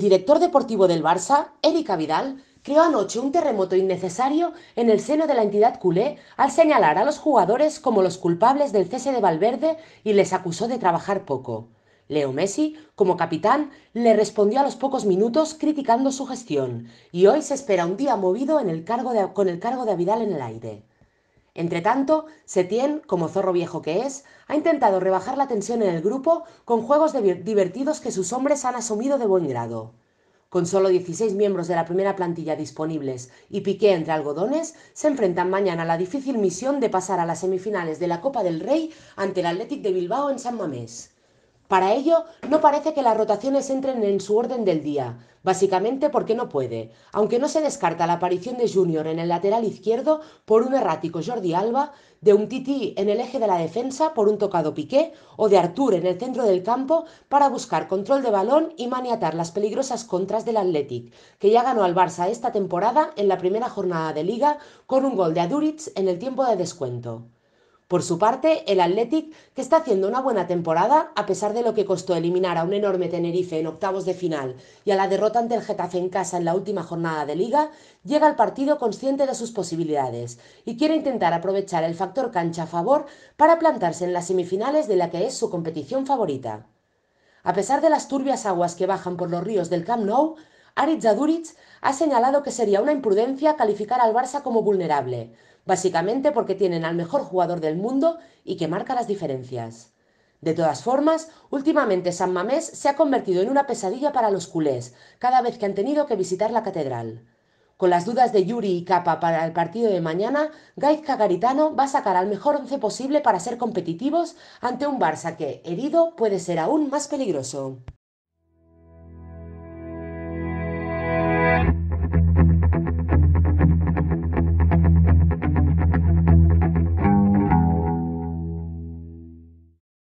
director deportivo del Barça, Eric Vidal, creó anoche un terremoto innecesario en el seno de la entidad culé al señalar a los jugadores como los culpables del cese de Valverde y les acusó de trabajar poco. Leo Messi, como capitán, le respondió a los pocos minutos criticando su gestión y hoy se espera un día movido con el cargo de Vidal en el aire. Entretanto, Setien, como zorro viejo que es, ha intentado rebajar la tensión en el grupo con juegos divertidos que sus hombres han asumido de buen grado. Con solo 16 miembros de la primera plantilla disponibles y Piqué entre algodones, se enfrentan mañana a la difícil misión de pasar a las semifinales de la Copa del Rey ante el Athletic de Bilbao en San Mamés. Para ello, no parece que las rotaciones entren en su orden del día, básicamente porque no puede, aunque no se descarta la aparición de Junior en el lateral izquierdo por un errático Jordi Alba, de un Titi en el eje de la defensa por un tocado Piqué o de Artur en el centro del campo para buscar control de balón y maniatar las peligrosas contras del Athletic, que ya ganó al Barça esta temporada en la primera jornada de liga con un gol de Aduriz en el tiempo de descuento. Por su parte, el Athletic, que está haciendo una buena temporada, a pesar de lo que costó eliminar a un enorme Tenerife en octavos de final y a la derrota ante el Getafe en casa en la última jornada de liga, llega al partido consciente de sus posibilidades y quiere intentar aprovechar el factor cancha a favor para plantarse en las semifinales de la que es su competición favorita. A pesar de las turbias aguas que bajan por los ríos del Camp Nou, Aritz Aduric ha señalado que sería una imprudencia calificar al Barça como vulnerable, básicamente porque tienen al mejor jugador del mundo y que marca las diferencias. De todas formas, últimamente San Mamés se ha convertido en una pesadilla para los culés, cada vez que han tenido que visitar la catedral. Con las dudas de Yuri y Capa para el partido de mañana, Gaizka Garitano va a sacar al mejor once posible para ser competitivos ante un Barça que, herido, puede ser aún más peligroso.